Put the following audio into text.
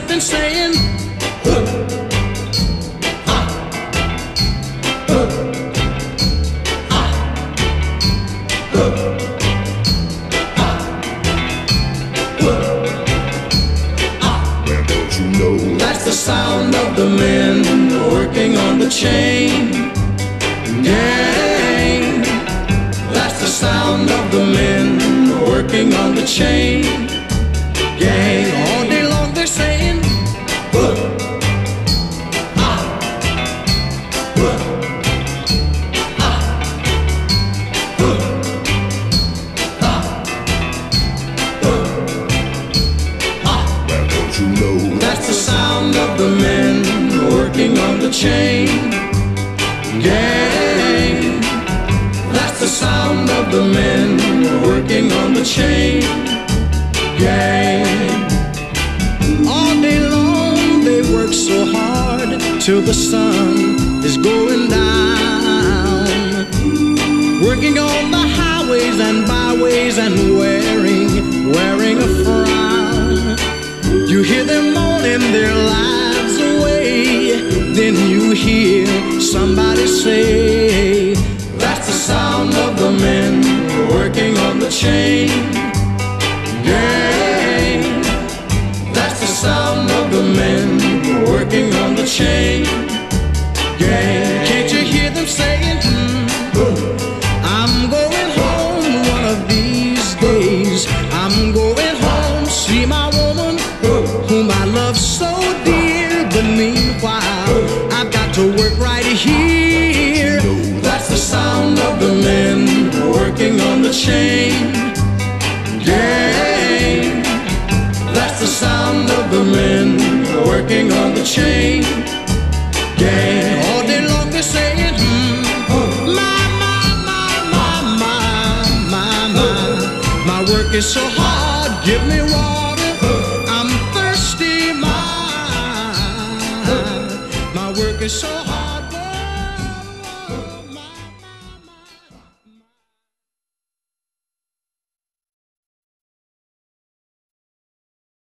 I've been saying. Huh. Ah. Huh. That's the sound of the men working on the chain gang. That's the sound of the men working on the chain Don't know? That's the sound of the men working on the chain gang. That's the sound of the men working on the chain gang. All day long they work so hard till the sun is going down. Working on the highways and byways and wearing Then you hear somebody say, That's the sound of the men working on the chain gang. That's the sound of the men working on the chain gang. Can't you hear them saying, "Hmm, I'm going home one of these days. I'm going home, see my woman whom I love so dear. But meanwhile, I've got to work right here. That's the sound of the men working on the chain gang. That's the sound of the men working on the chain gang. All day long they're saying, hmm, my, my, my, my, my, my, my. My work is so hard, give me water. 说话